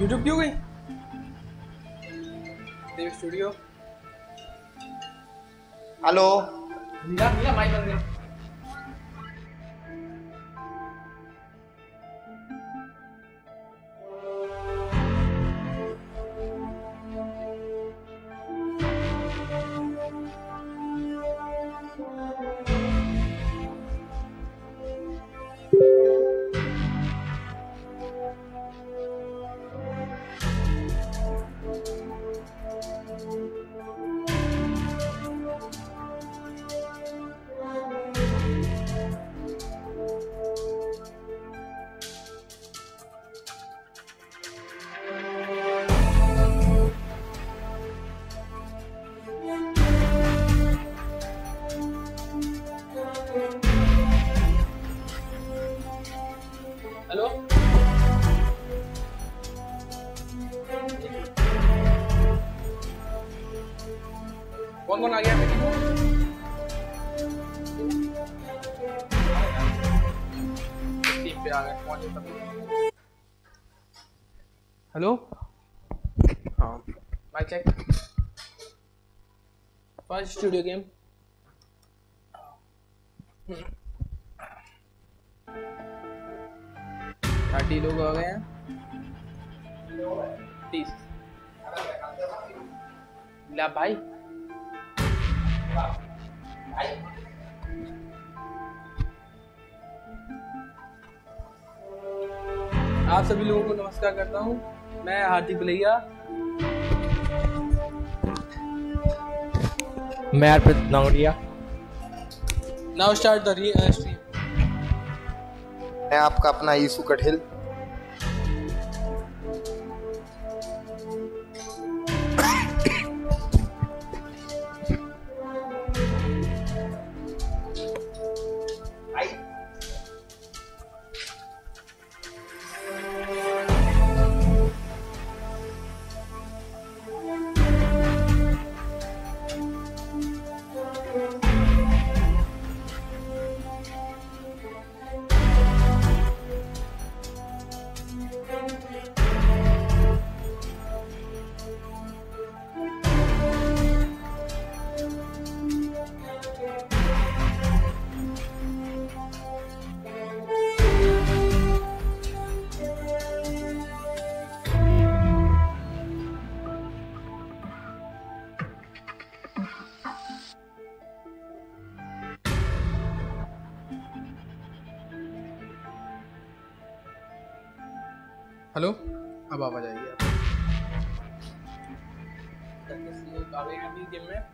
YouTube क्यों गई? Dev studio hello Meera Meera mic बंद कर। फ़र्स्ट स्टूडियो गेम थर्टी लोग आ गए हैं। तीस। ला भाई। आप सभी लोगों को नमस्कार करता हूँ। मैं हार्दिक भलैया मैं Arpit Naudiya now start the stream मैं आपका अपना यीशु कठिल। हेलो? अब आप आ जाइए आप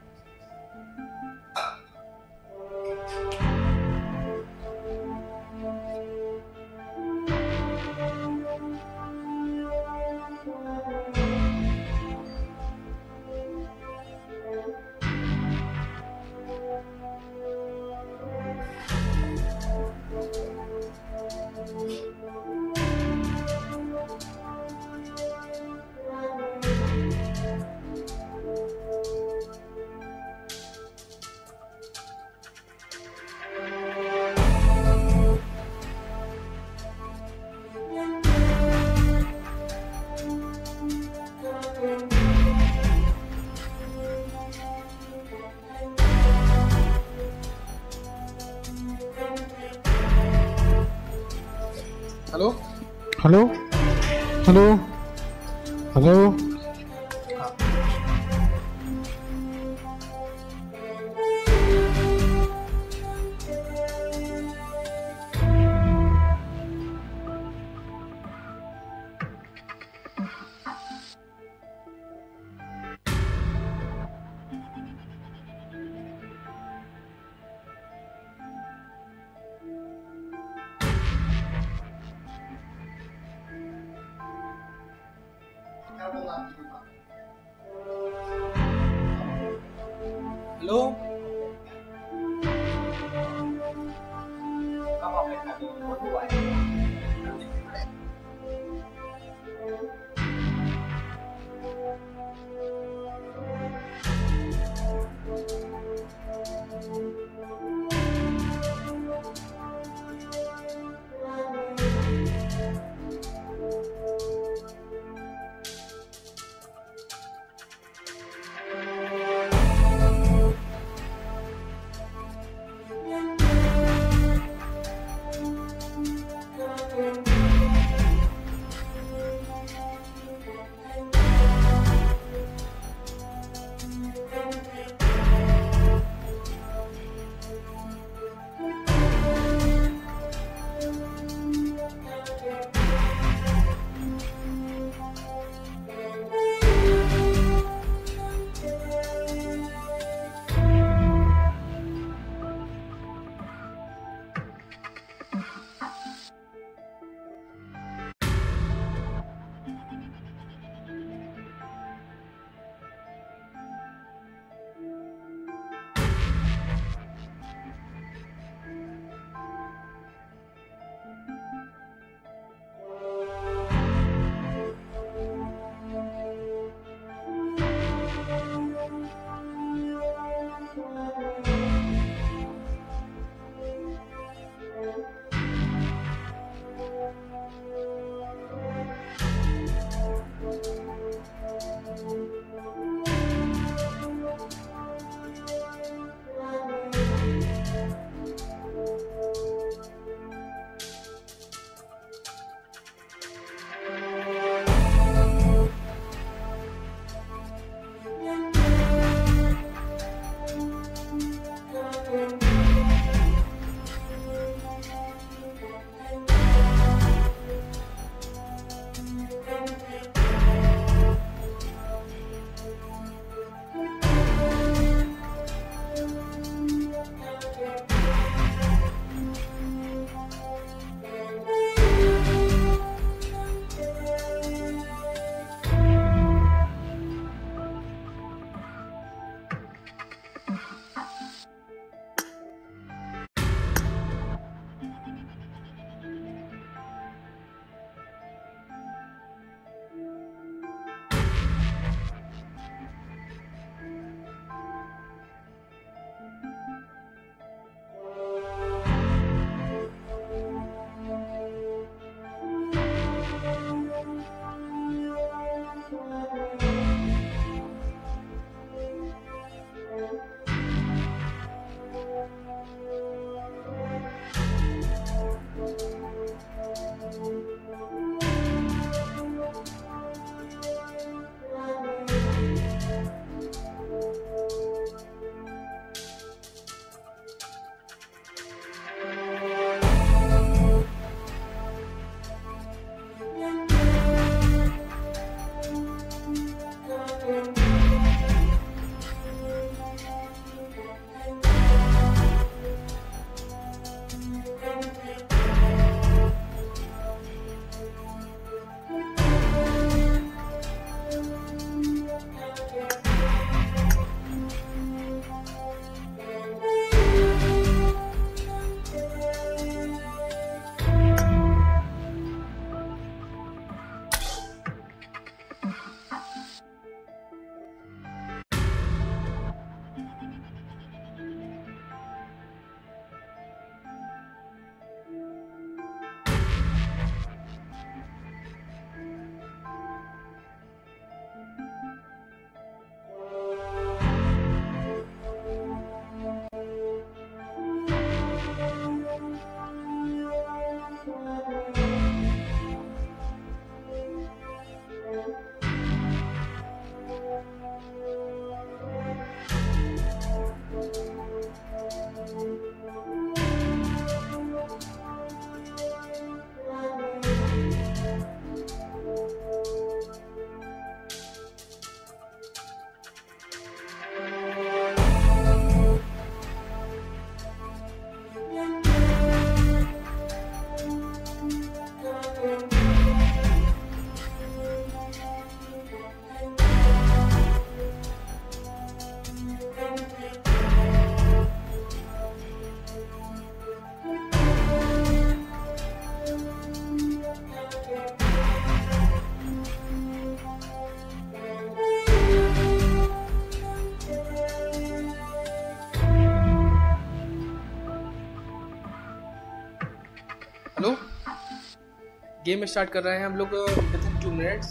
गेम स्टार्ट कर रहे हैं हम लोग within two minutes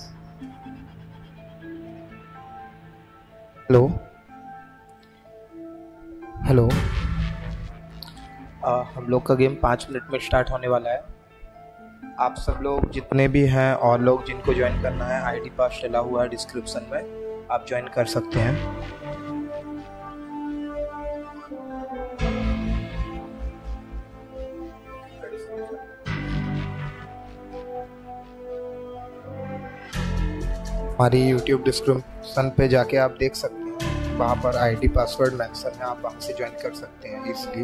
hello hello हम लोग का गेम पाँच मिनट में स्टार्ट होने वाला है। आप सब लोग जितने भी हैं और लोग जिनको ज्वाइन करना है आईडी पास डला हुआ है डिस्क्रिप्शन में आप ज्वाइन कर सकते हैं। हमारी यूट्यूब डिस्क्रिप्शन पे जाके आप देख सकते हैं। वहाँ पर आईडी पासवर्ड मेंशन है, आप वहाँ से ज्वाइन कर सकते हैं इसलिए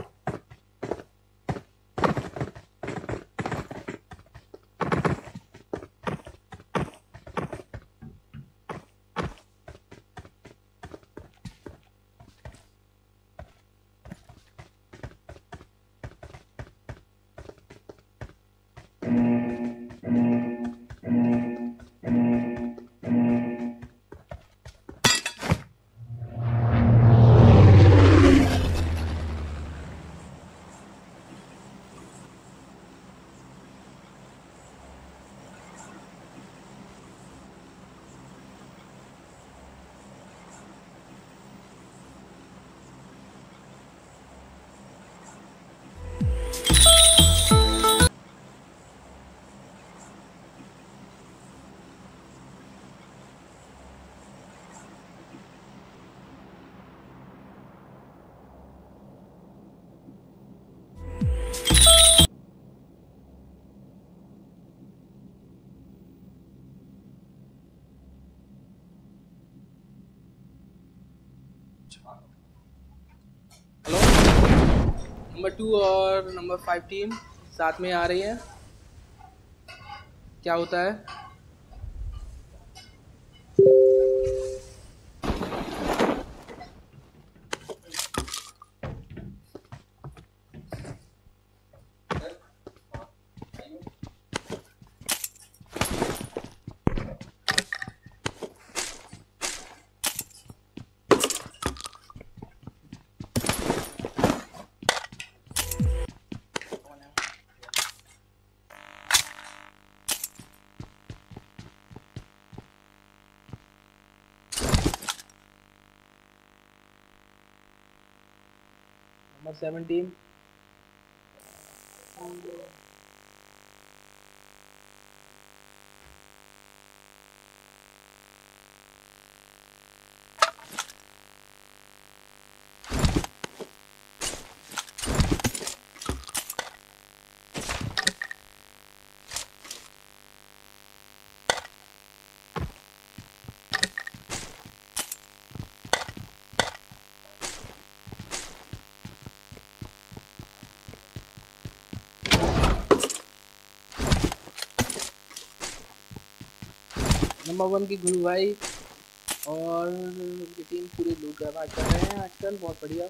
Two और नंबर फाइव टीम साथ में आ रही है। क्या होता है? 2017 नंबर वन की गुरु भाई और उनकी टीम पूरी लूट कर रहे हैं। आजकल बहुत बढ़िया।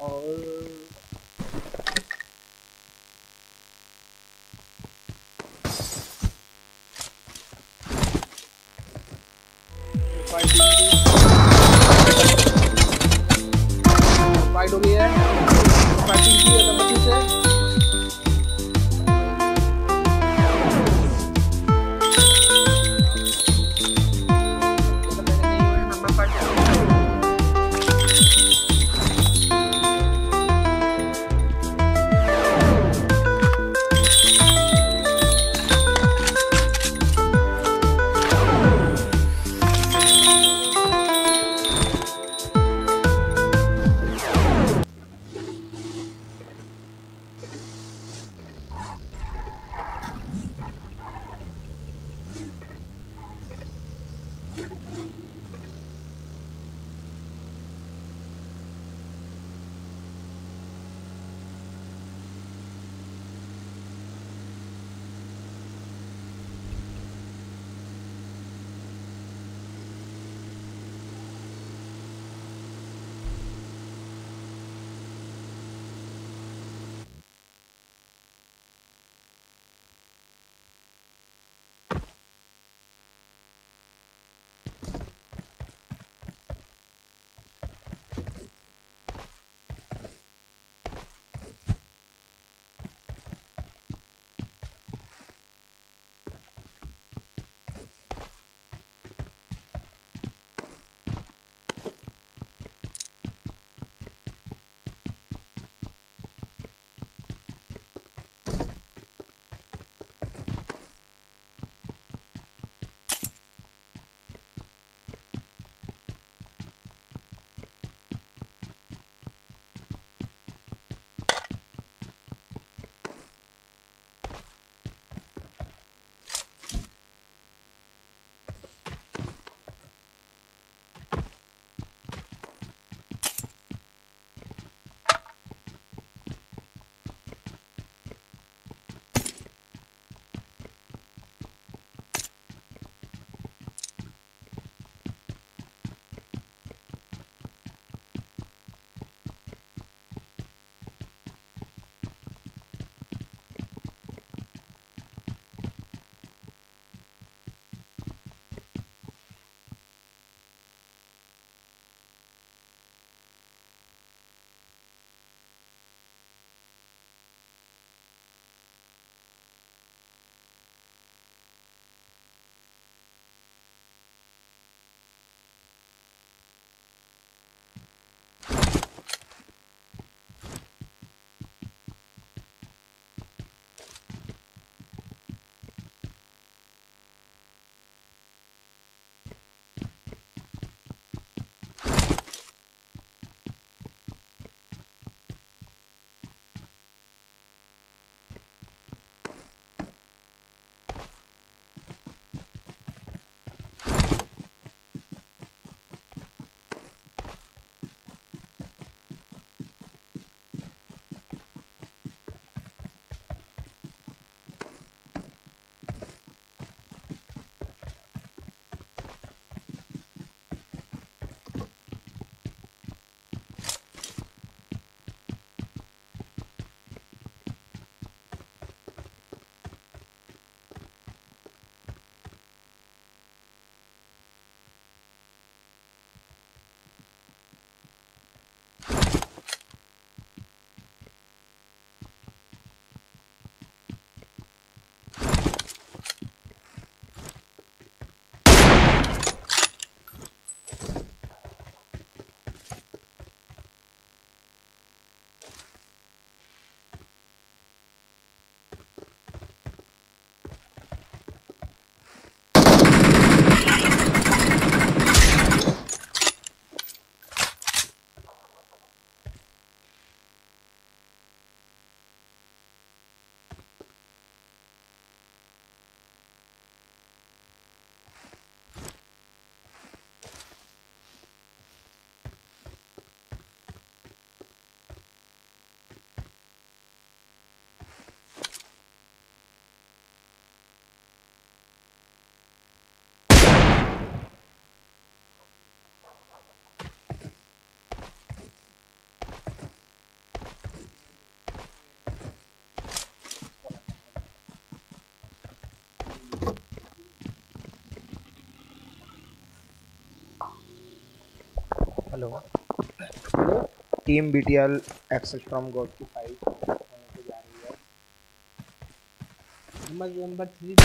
और hello. Team B T L access from god two five होने को जा रही है। नंबर नंबर थ्री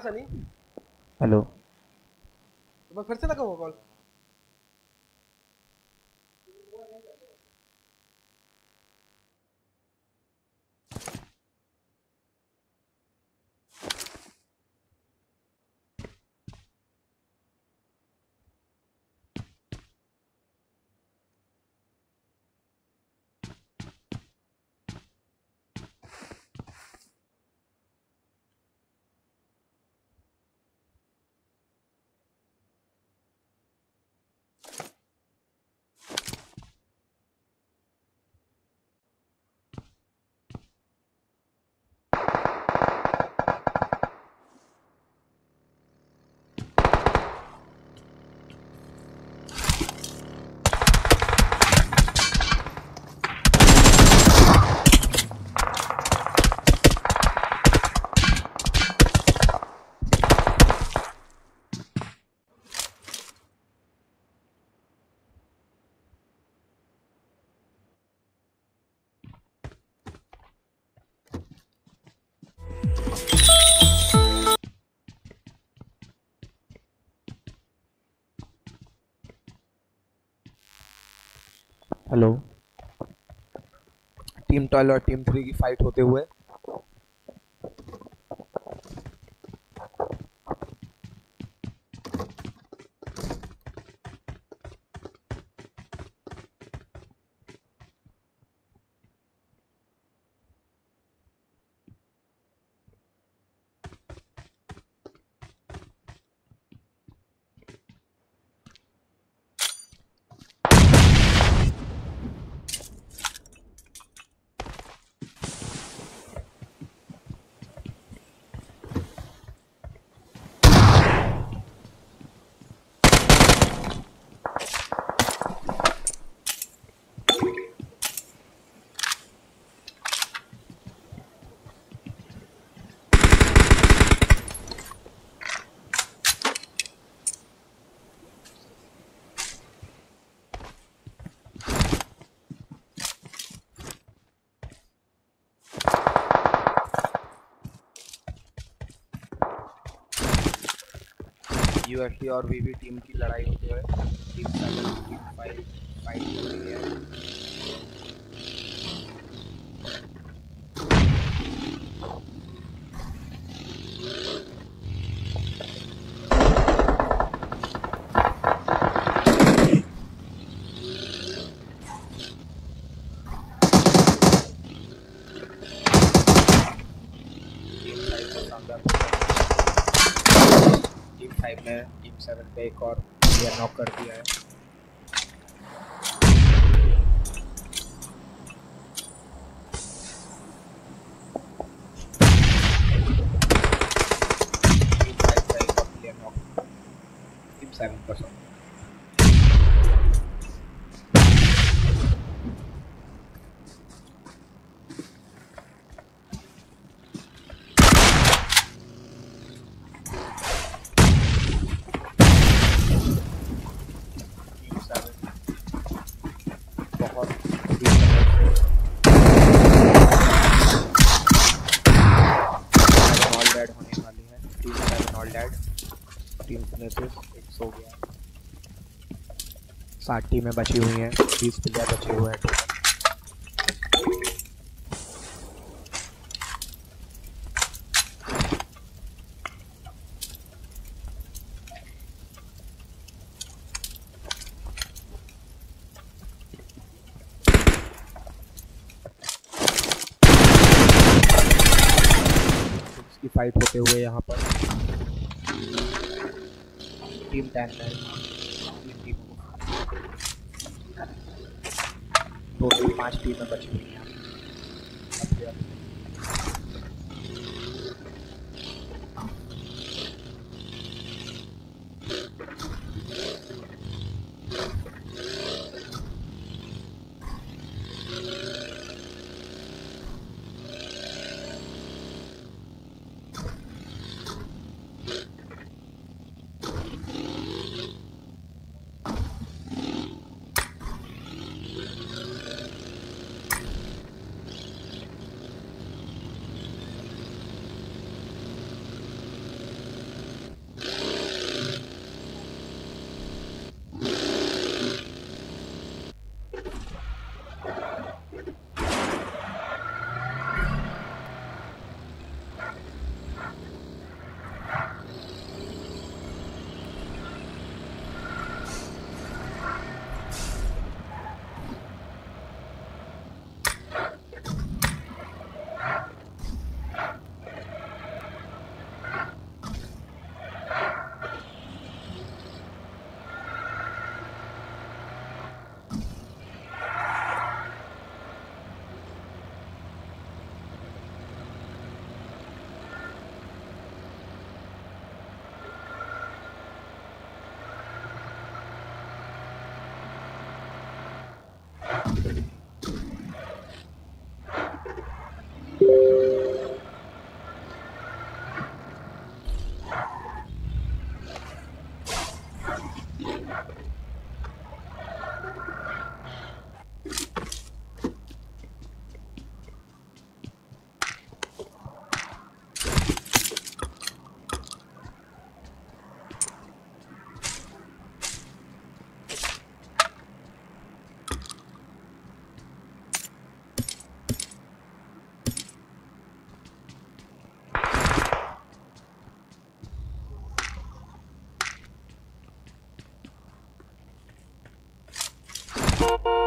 हाँ सनी। हेलो। तो फिर से लगा हुआ कॉल हेलो टीम ट्वेल्व और टीम थ्री की फाइट होते हुए यूएसटी और वीवी टीम की लड़ाई होती है। टीम फाइट फाइट हो रही है टीम फाइव को शानदार टीम फाइव ने टीम सेवन पे एक और प्लेयर नॉक कर दिया है टीम फाइव का एक और प्लेयर नॉक टीम सेवन का सॉरी टीम सेवन बहुत बुरी तरह से ऑल डेड होने वाली है team seven all dead team finishes एक सौ गया टीमें बची हुई हैं, बीस प्लेयर बचे हुए हैं। फाइट होते हुए यहाँ पर। टीम टेन है तीन टीमों को टोटल पाँच टीमें बची हुई हैं अब ये- पूरी Thank you.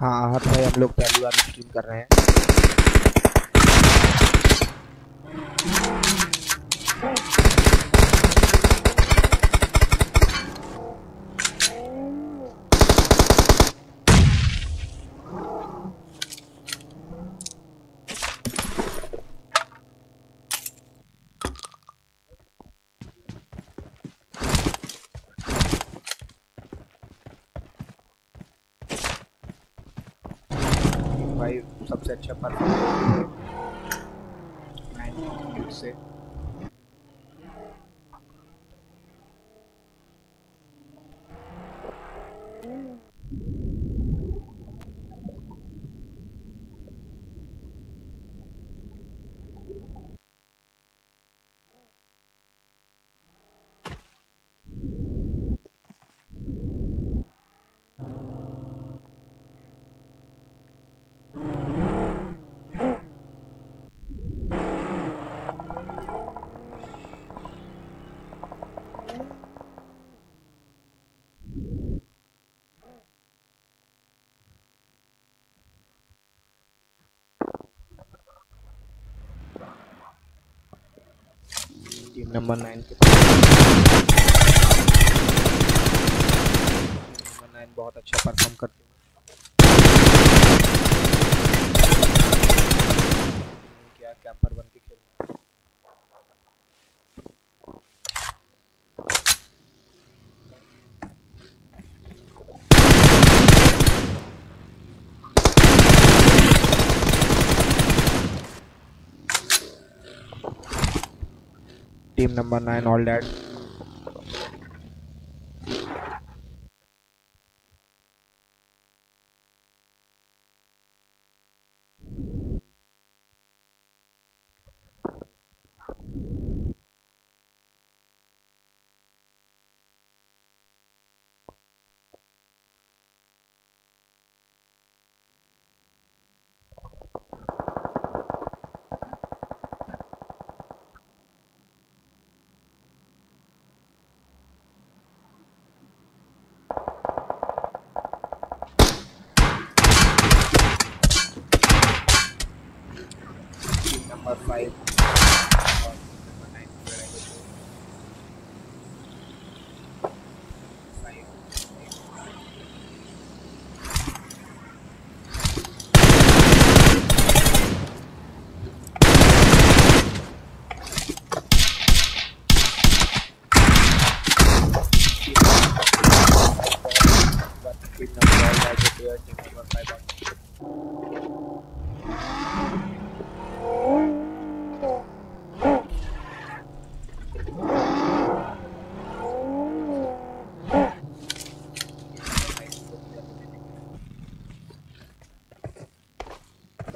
हाँ हर भाई हम लोग पहली बार स्ट्रीम कर रहे हैं भाई सबसे अच्छा परफॉर्म से टीम नंबर नाइन के पास। नंबर नाइन बहुत अच्छा परफॉर्म करते हैं क्या कैंपर बन के खेल रहे हैं। Team number nine all dead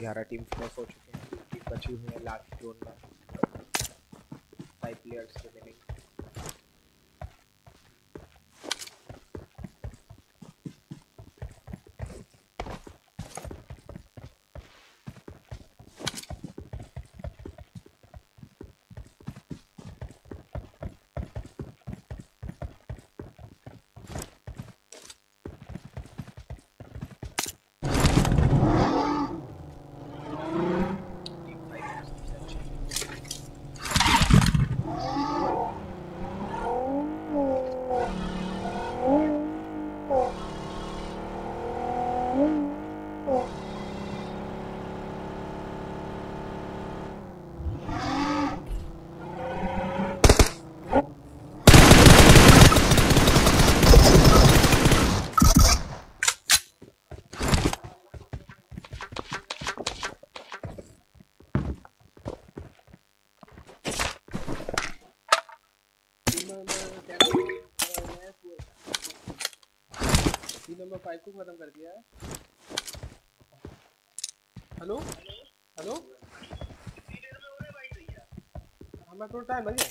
ग्यारह टीम फिनिश हो चुके हैं। बची हुई है लास्ट जोन में फाइव प्लेयर्स रिमेनिंग फाइव को खत्म कर दिया है। हेलो? हेलो? हमें थोड़ा टाइम लगे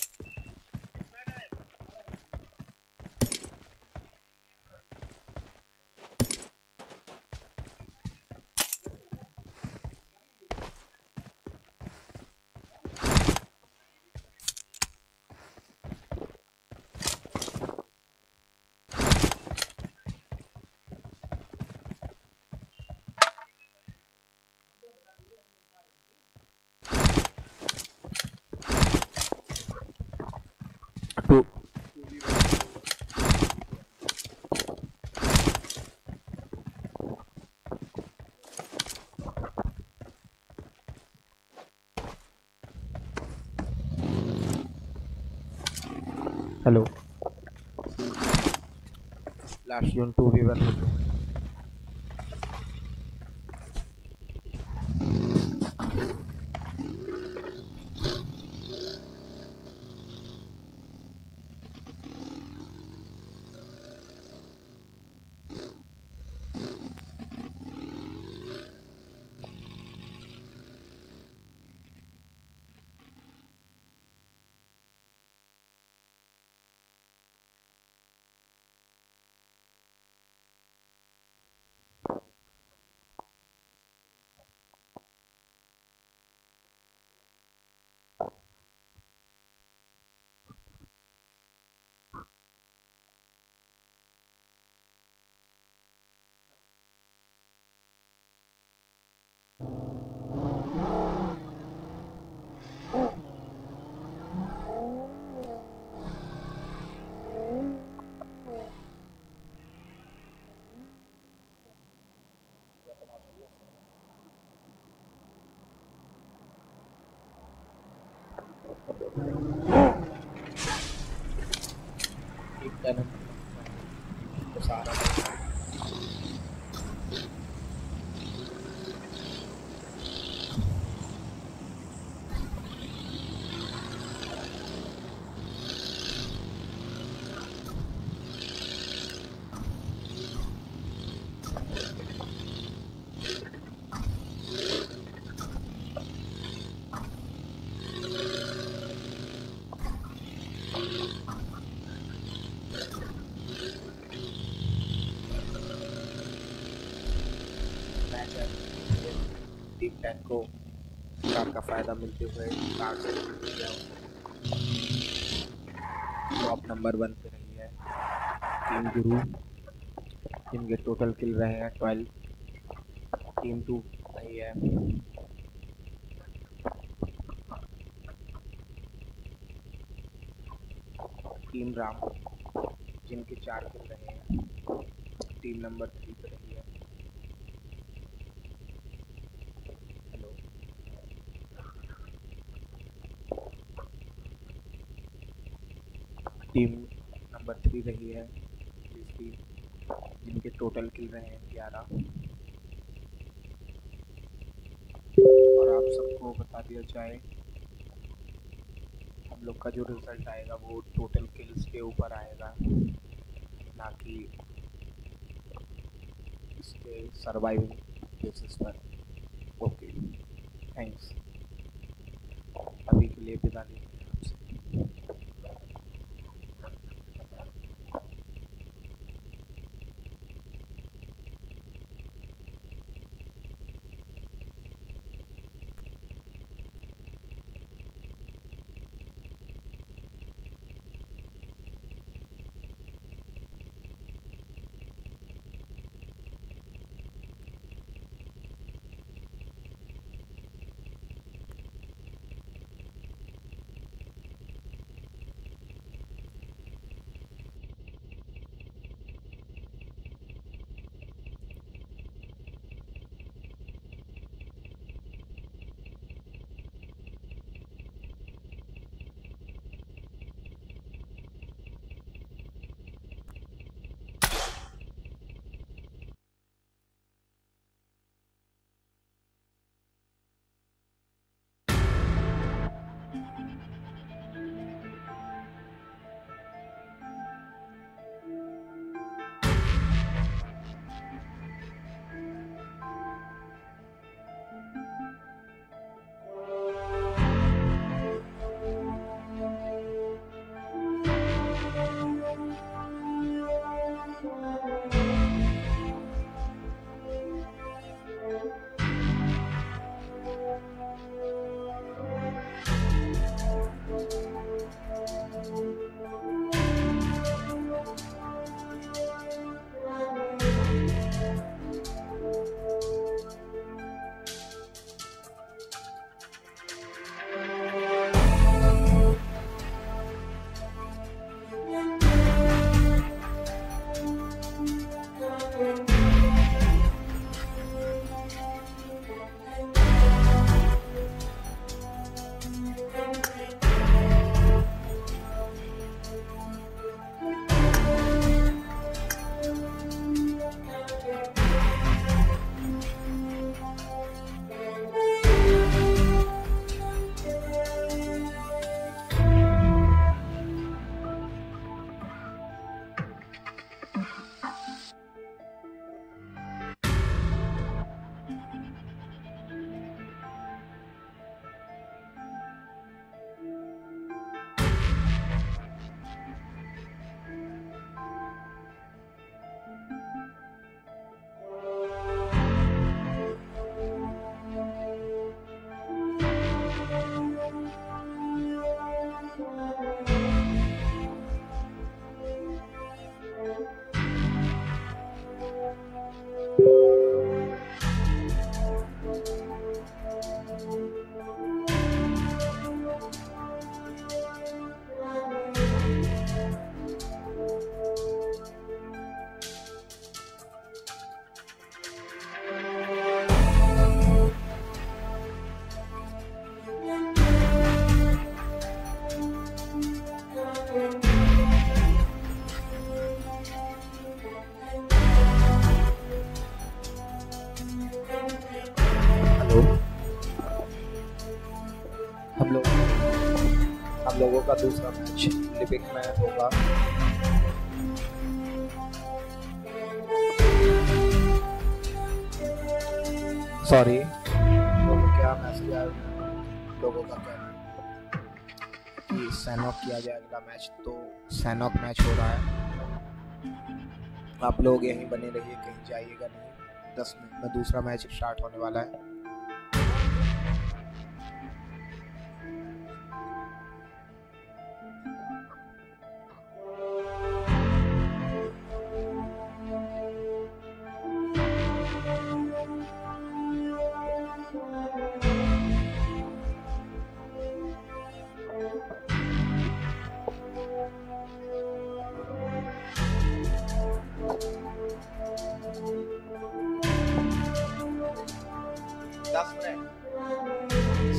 लास्ट June टू भी were फाइनल तो सारा मैच है टीम टेन को कार का फ़ायदा मिलते हुए कार से टॉप नंबर वन पे रही है टीम गुरु, जिनके टोटल किल रहे हैं ट्वेल्व टीम टू रही है। टीम राम, जिनके चार किल रहे हैं। टीम नंबर थ्री पे रही है हेलो टीम थ्री रही है जिस टीम जिनके टोटल किल रहे हैं ग्यारह। और आप सबको बता दिया जाए, हम लोग का जो रिज़ल्ट आएगा वो टोटल किल्स के ऊपर आएगा, ना कि इसके सर्वाइविंग बेसिस पर। ओके थैंक्स लोगों का दूसरा मैच लिपिक में होगा। सॉरी क्या मैसेज आया लोगों का कहना कि सैनॉक किया जाए अगला मैच तो सैनॉक मैच हो रहा है। आप लोग यहीं बने रहिए, कहीं जाइएगा नहीं। दस मिनट में दूसरा मैच स्टार्ट होने वाला है।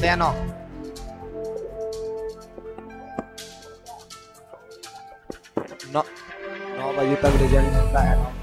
मिनट सैनॉक नौ नौ बजे तक रिज़ल्ट का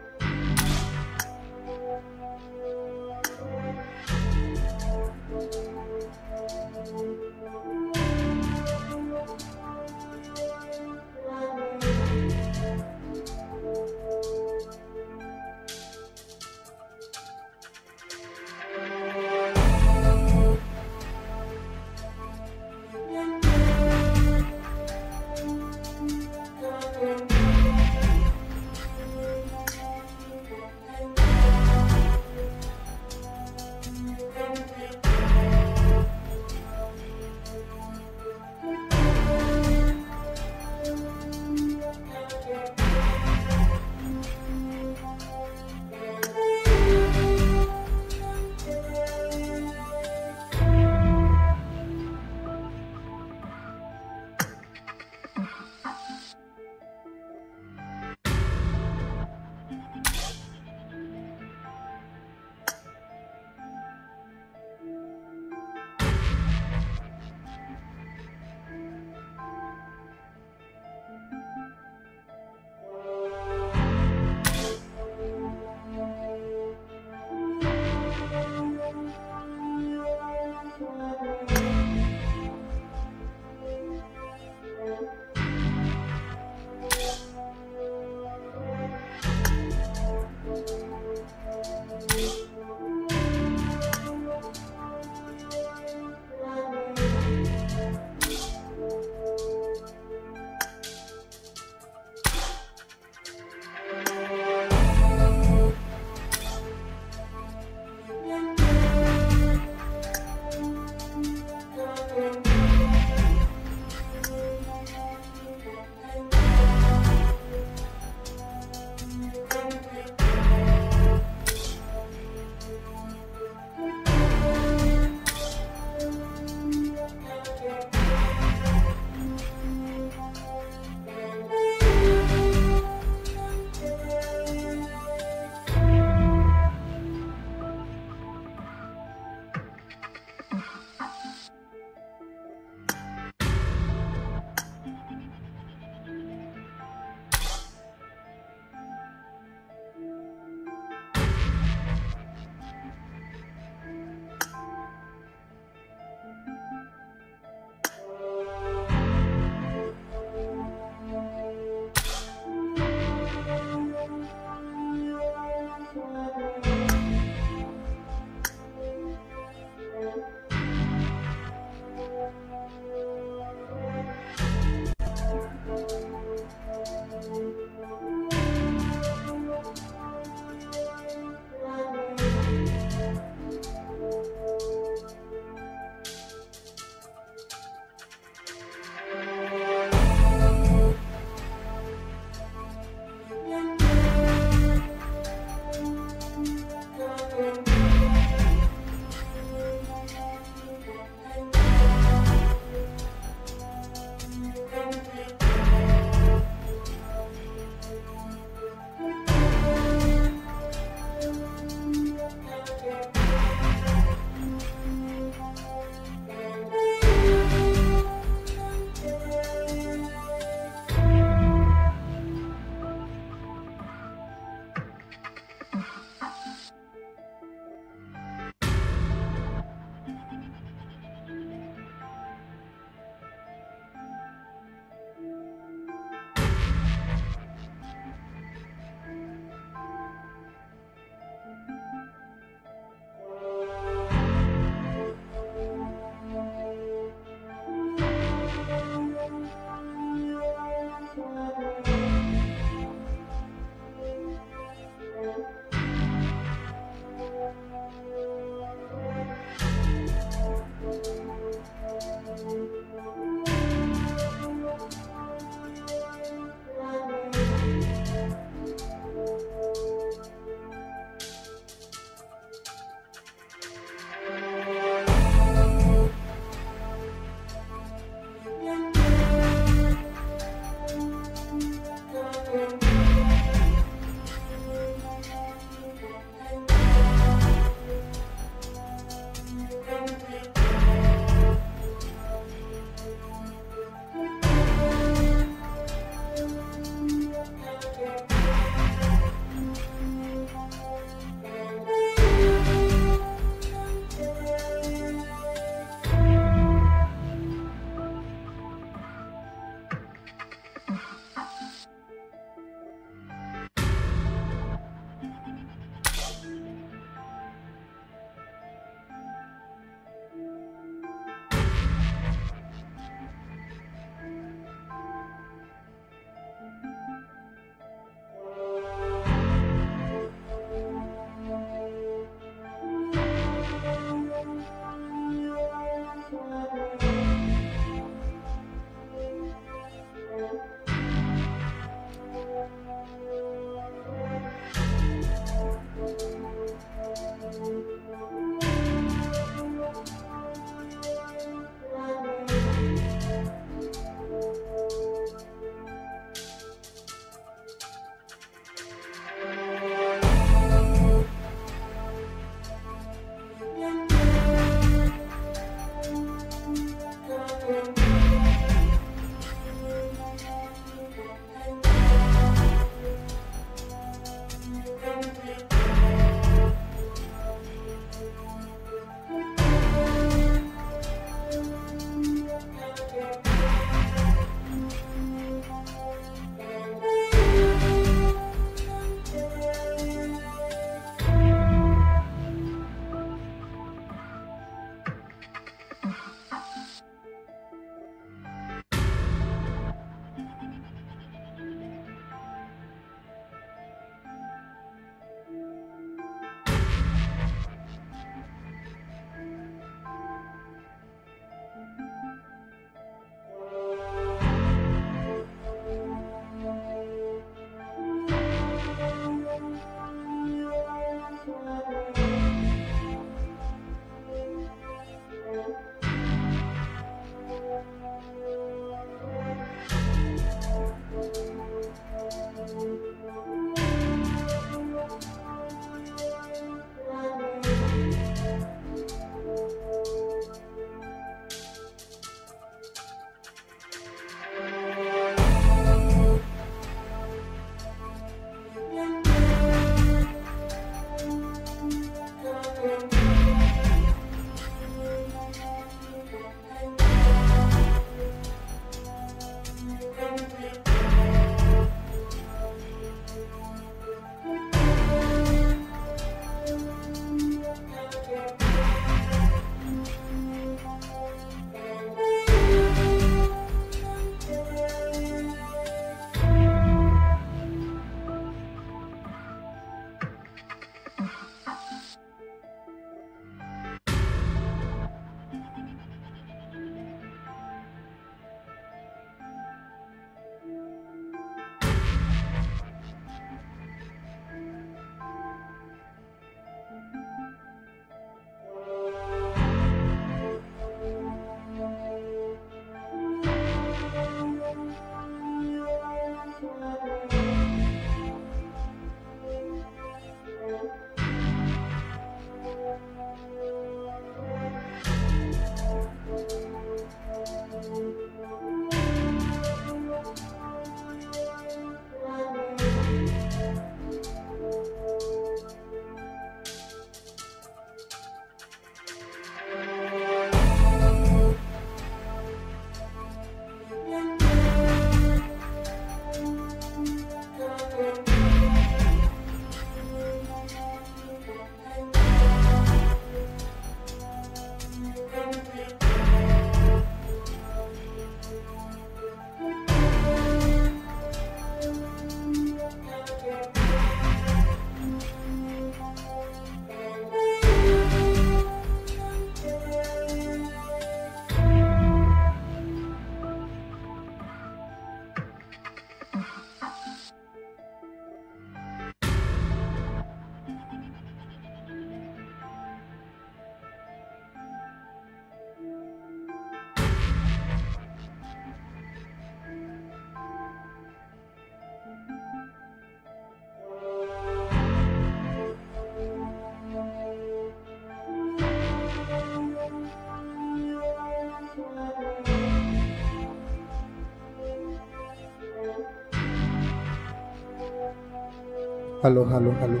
हेलो हेलो हेलो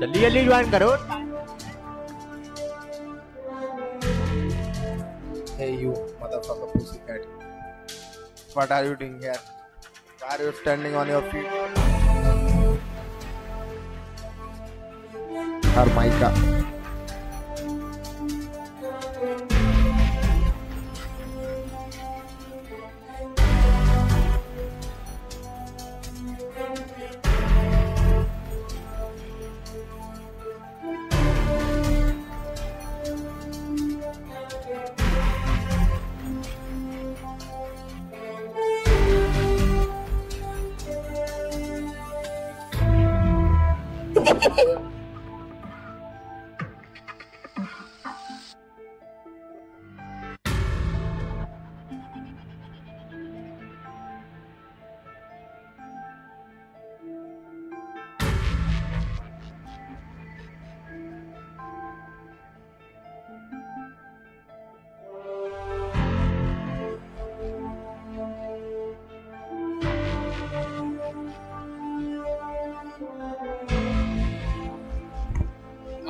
जल्दी जल्दी ज्वाइन करो Hey you, motherfucker pussycat. What are you doing here? Why are you standing on your feet? Harmaika.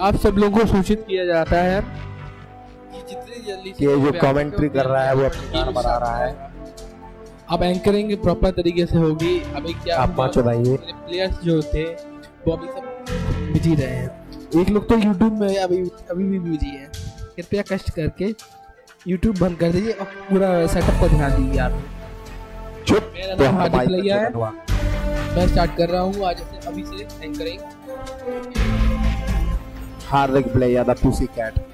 आप सब लोगों को सूचित किया जाता है जितनी जल्दी ये जो कमेंट्री कर रहा है वो अपनी गान बना रहा है। अब एंकरिंग प्रॉपर तरीके से होगी। अभी क्या आप पाँच बताइए। प्लेयर्स जो थे वो अभी सब बिज़ी रहे हैं। एक लोग तो यूट्यूब में अभी अभी भी बिज़ी है। कृपया कष्ट करके यूट्यूब बंद कर दीजिए और पूरा सेटअप पर ध्यान दीजिए आप। चुप। मेरा तो नाम हार्दिक भैया है। मैं स्टार्ट कर रहा हूँ। आज से अभी से anchoring Hardik player the pussy cat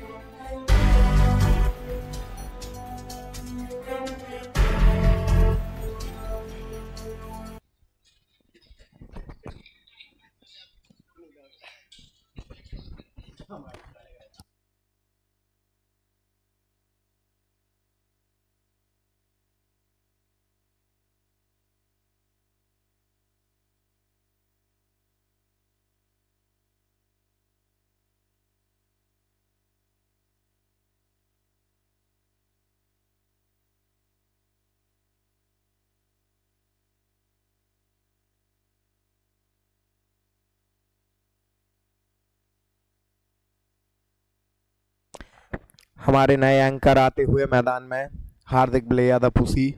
हमारे नए एंकर आते हुए मैदान में हार्दिक बले यादव पुसी।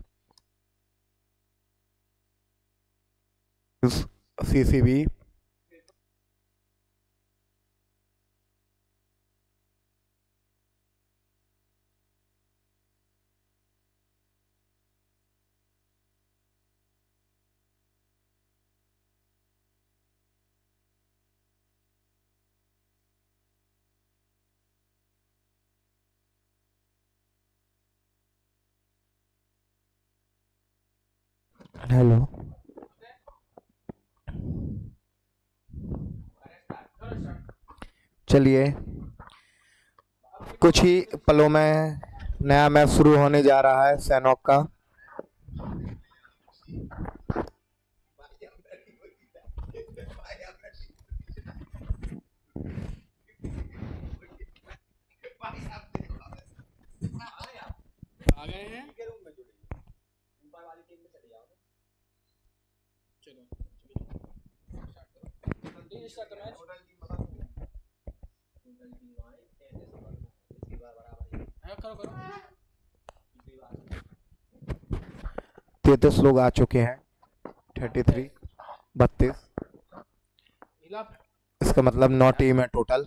CCB hello. चलिए। कुछ ही पलों में नया मैच शुरू होने जा रहा है सैनोक का। स्टार्ट द मैच हाँ, करो करो। तैतीस लोग आ चुके हैं। थर्टी थ्री बत्तीस इसका मतलब नौ टीम है total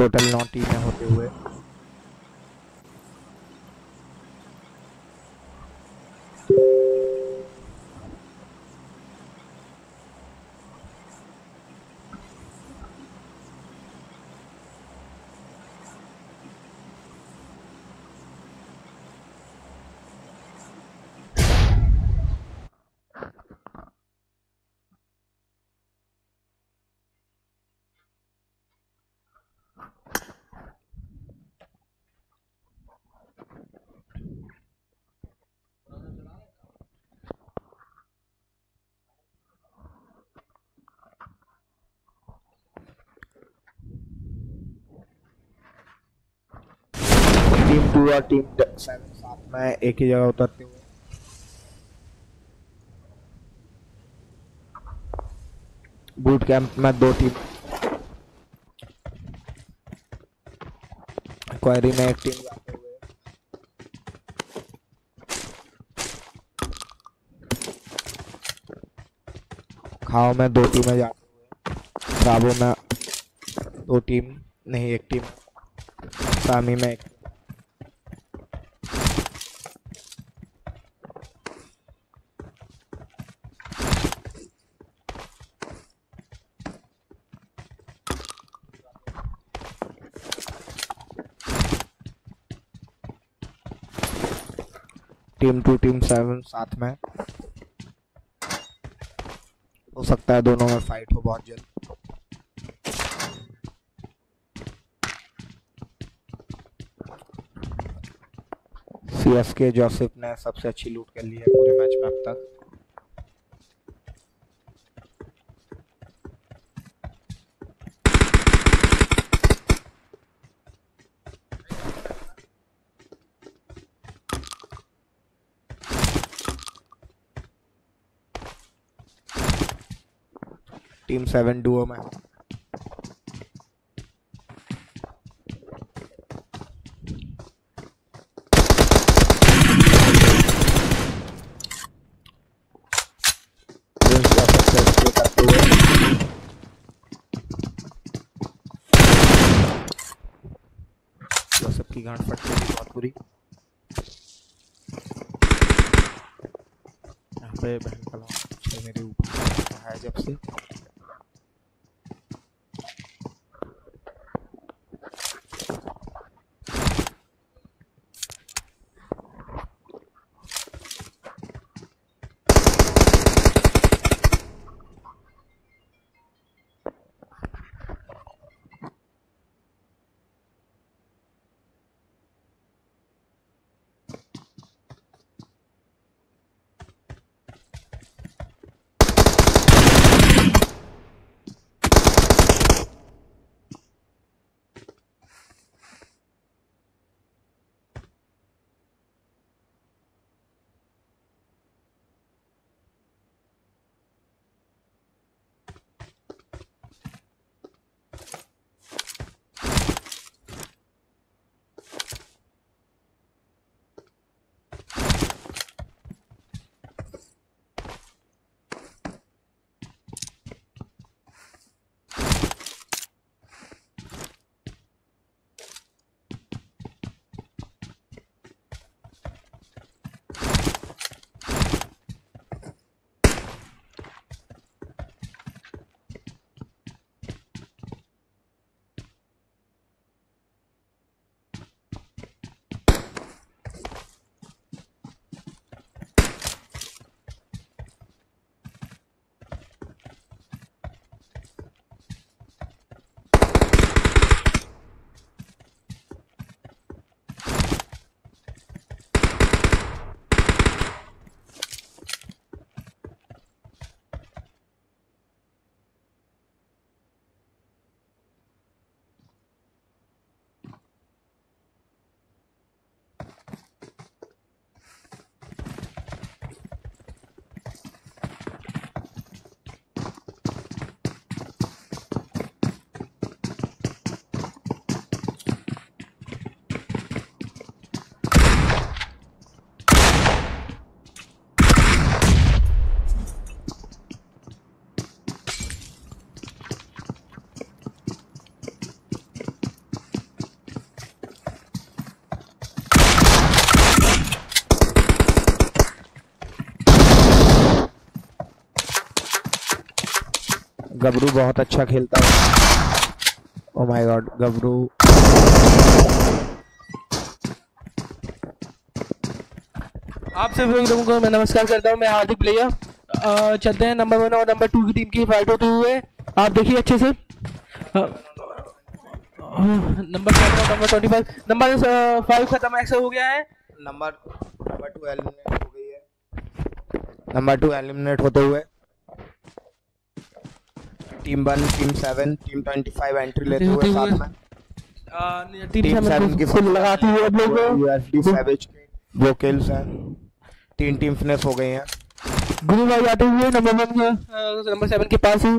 Total नौ टीमें होते हुए टीम टू और टीम सेवन साथ में एक ही जगह उतरते हुए बूट कैंप में दो टीम क्वारी में एक टीम खाओ में दो टीमें जाते हुए। ब्रावो में दो टीम नहीं, एक टीम सामी में एक टीम टू टीम सेवन साथ में। हो सकता है दोनों में फाइट हो बहुत जल्द। सी एस के जोसेफ ने सबसे अच्छी लूट कर ली है पूरे मैच में अब तक। टीम सेवन डुओ में। गबरू बहुत अच्छा खेलता है। ओ माय गॉड गबरू। आप सभी लोगों को मैं नमस्कार करता हूँ मैं हार्दिक प्लेयर। चलते हैं नंबर वन और नंबर टू की टीम की फाइट होते हुए। आप देखिए अच्छे से। Number number twenty five number five खत्म ऐसे हो गया है। नंबर नंबर टू एलिमिनेट हो गई है। नंबर टू एलिमिनेट होते हुए। Team one team seven team twenty five entry लेते हुए साथ में। टीम टीम सेवन सेवन की फुल लगाती है अब लोग यूएसडी सैवेज के जो किल्स हैं। तीन टीम फिनिश हो गई हैं। गुरु भाई आते हुए नंबर वन नंबर सेवन के पास ही।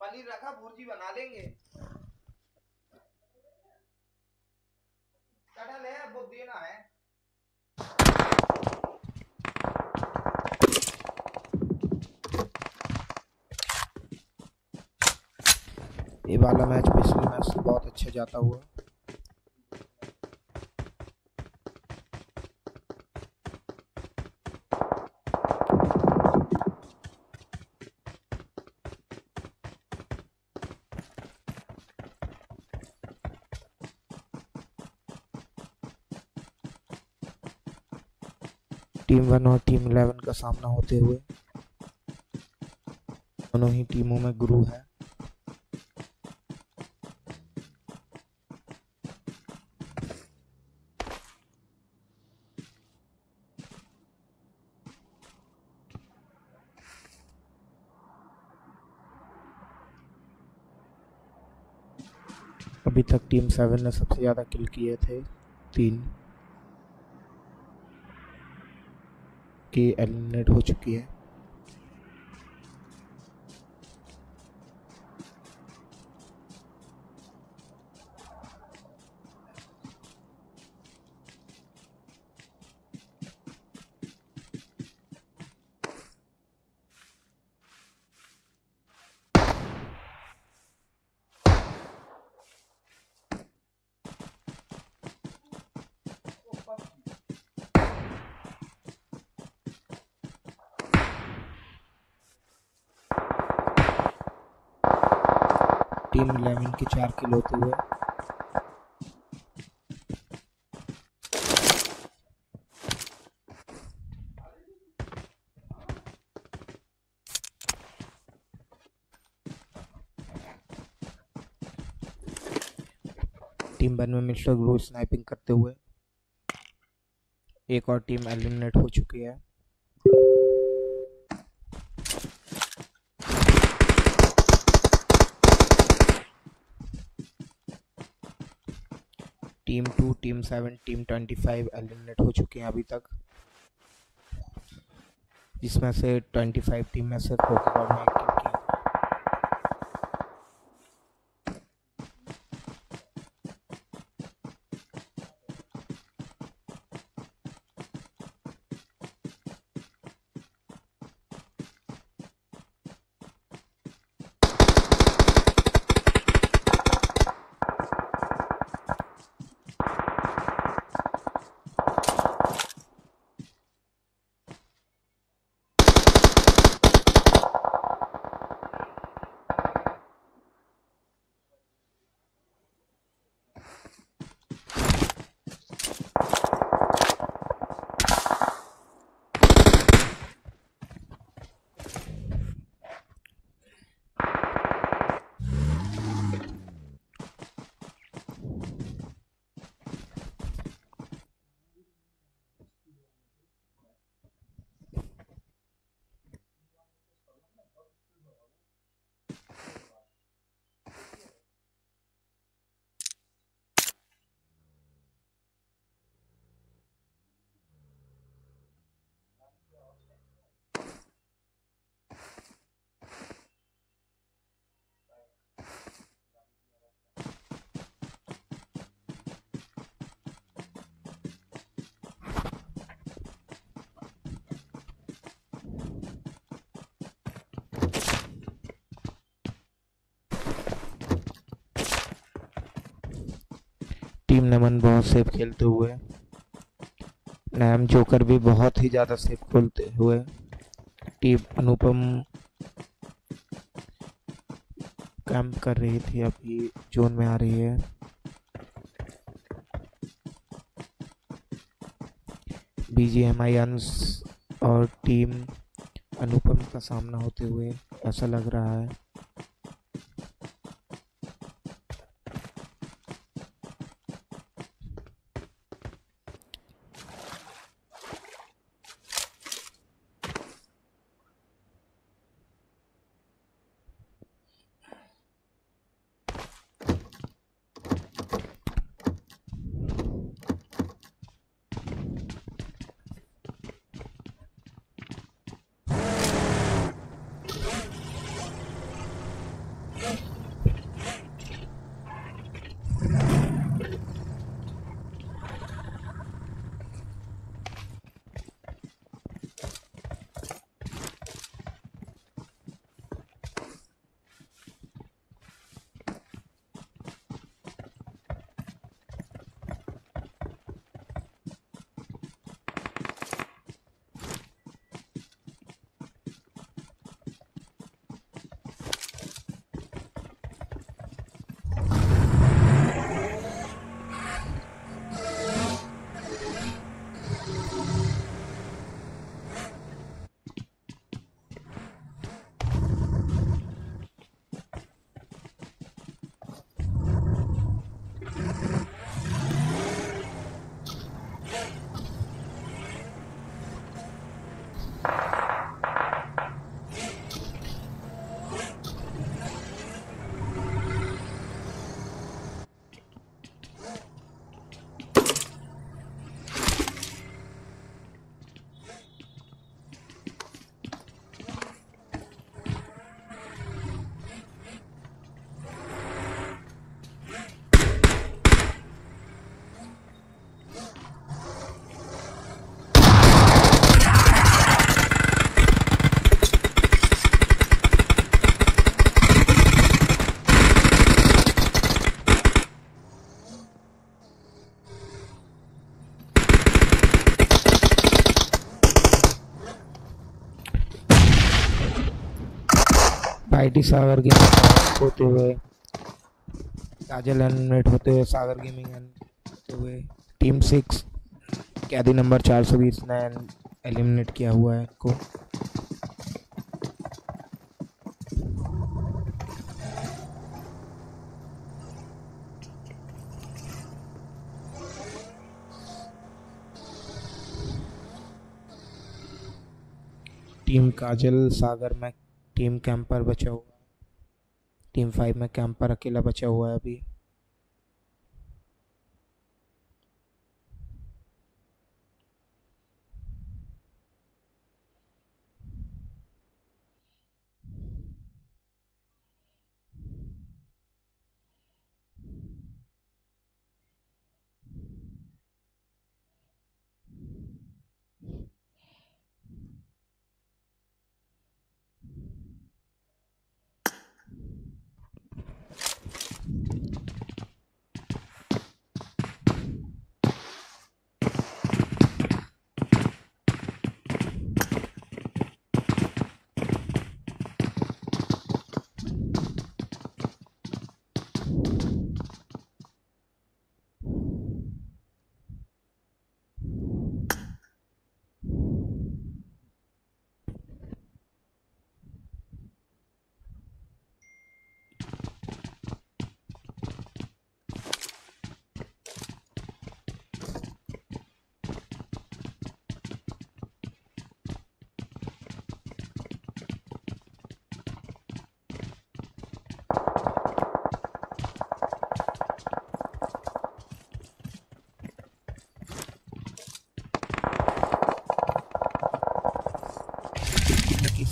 पनीर रखा, भुर्जी बना देंगे। कटहल है वो देना है। ये वाला मैच पिछले मैच से बहुत अच्छा जाता हुआ। टीम वन और टीम इलेवन का सामना होते हुए। दोनों ही टीमों में गुरु है। अभी तक टीम सेवन ने सबसे ज़्यादा किल किए थे तीन। की एलिमिनेट हो चुकी है। टीम इलेवन के चार किल होते हुए। टीम वन में मिस्टर ग्रो स्नाइपिंग करते हुए एक और टीम एलिमिनेट हो चुकी है। Team two, team seven, team twenty five eliminate हो चुके हैं अभी तक। जिसमें से ट्वेंटी फाइव टीम में से पोकेबॉल में एक टीम नमन बहुत सेफ़ खेलते हुए, नैम जोकर भी बहुत ही ज़्यादा सेफ़ खेलते हुए, टीम अनुपम कैंप कर रही थी, अभी जोन में आ रही है। बीजीएमआई अंश और टीम अनुपम का सामना होते हुए ऐसा लग रहा है। आईटी सागर गेमिंग होते हुए काजल एलिमिनेट होते हुए सागर गेमिंग होते हुए टीम सिक्स कैदी नंबर चार सौ बीस ने एलिमिनेट किया हुआ है को टीम काजल सागर में टीम कैंपर बचा हुआ टीम फाइव में कैंपर अकेला बचा हुआ है अभी।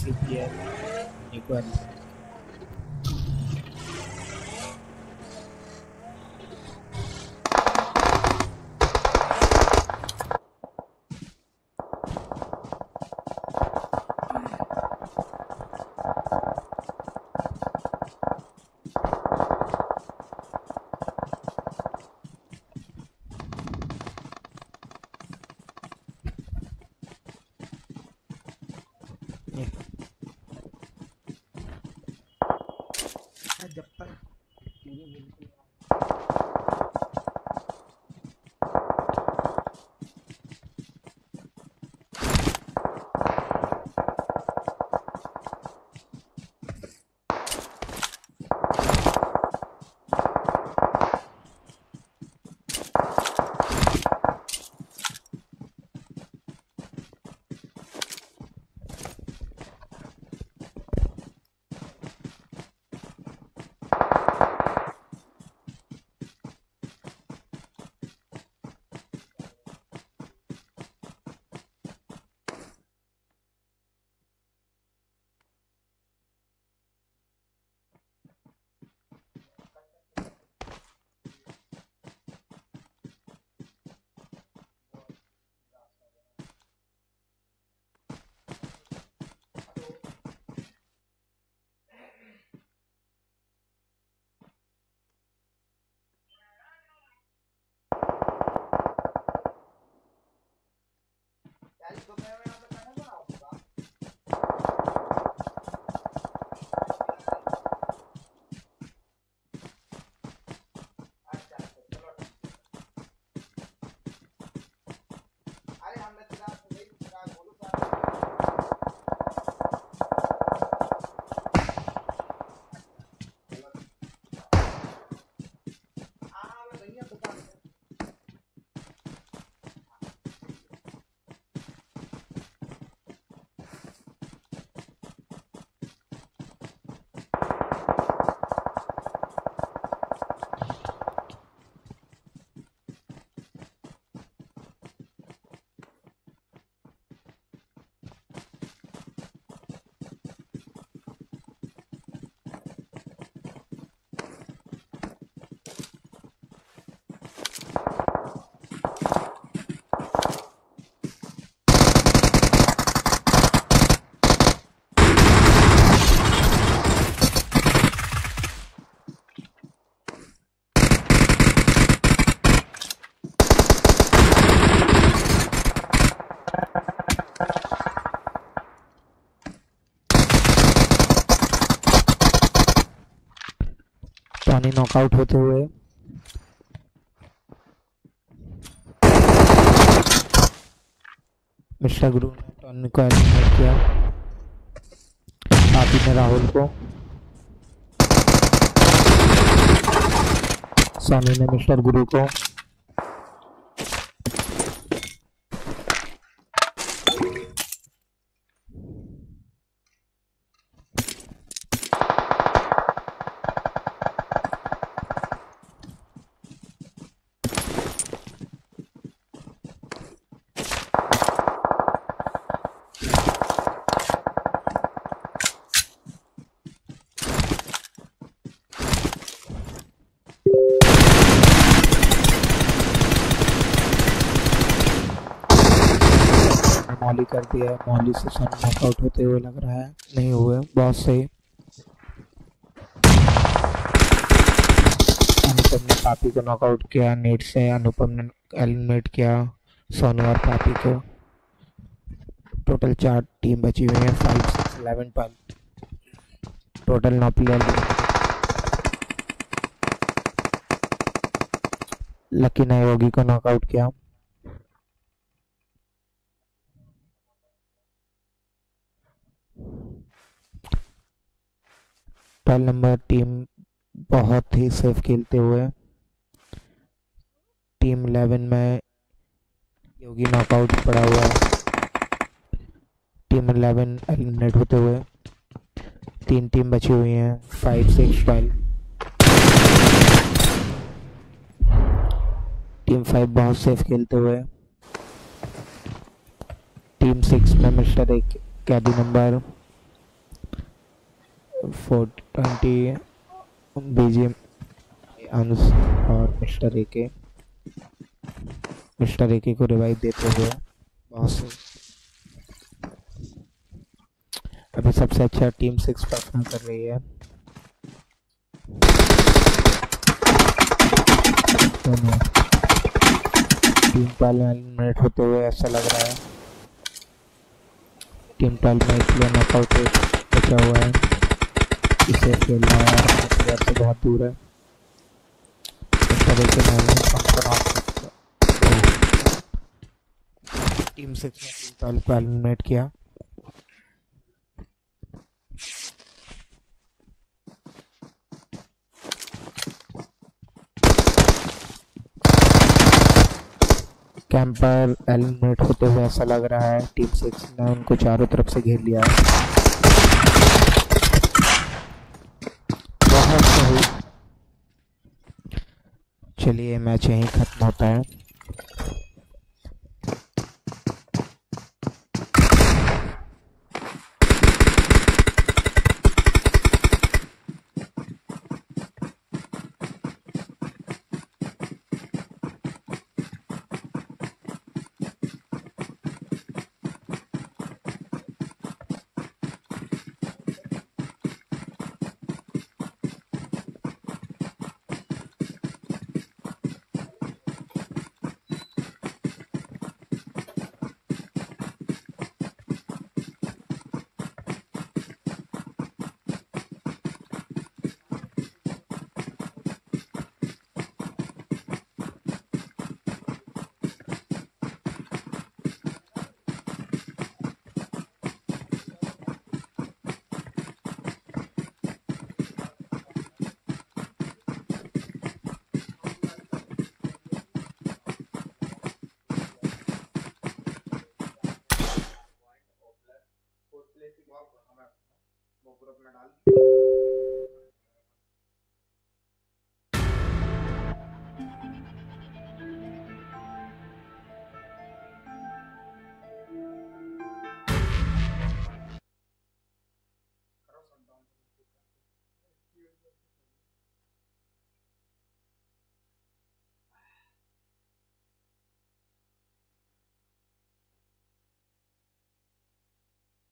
किसी भी है Go play around. नॉकआउट होते हुए। मिस्टर गुरु ने टॉनी को एलिमिनेट किया। पापी ने राहुल को। सोनी ने मिस्टर गुरु को। दिया से सन नॉकआउट होते हुए लग रहा है। नहीं हुए, बहुत सही। अनुपम ने पापी को नॉकआउट किया, नेट से। अनुपम ने एलिमिनेट किया, सोनू और पापी को। टोटल चार टीम बची हुई है five six eleven twelve total नौ प्लेयर लकी ने योगी को नॉकआउट किया। ट्वेल्व नंबर टीम बहुत ही सेफ़ खेलते हुए, टीम इलेवन में योगी नॉकआउट पड़ा हुआ टीम इलेवन एलिमिनेट होते हुए तीन टीम बची हुई हैं five six twelve team five बहुत सेफ़ खेलते हुए, टीम सिक्स में मिस्टर एक कैदी नंबर ट्वेंटी बीजीएम अंश और मिस्टर ए के। मिस्टर ए के रिवाइव देते हुए बहुत से अभी सबसे अच्छा टीम सिक्स परफॉर्म कर रही है। दोनों टीम ट्वेल्व में एलिमिनेट होते हुए ऐसा लग रहा है। टीम ट्वेल्व में एक प्लेयर नॉकआउट बचा हुआ है। इसे खेलना है प्लेयर से बहुत दूर है। टीम ट्वेल्व को एलिमिनेट किया। कैंपर एलिमिनेट होते हुए ऐसा लग रहा है, टीम सिक्स ने उनको चारों तरफ़ से घेर लिया है। चलिए मैच यहीं ख़त्म होता है।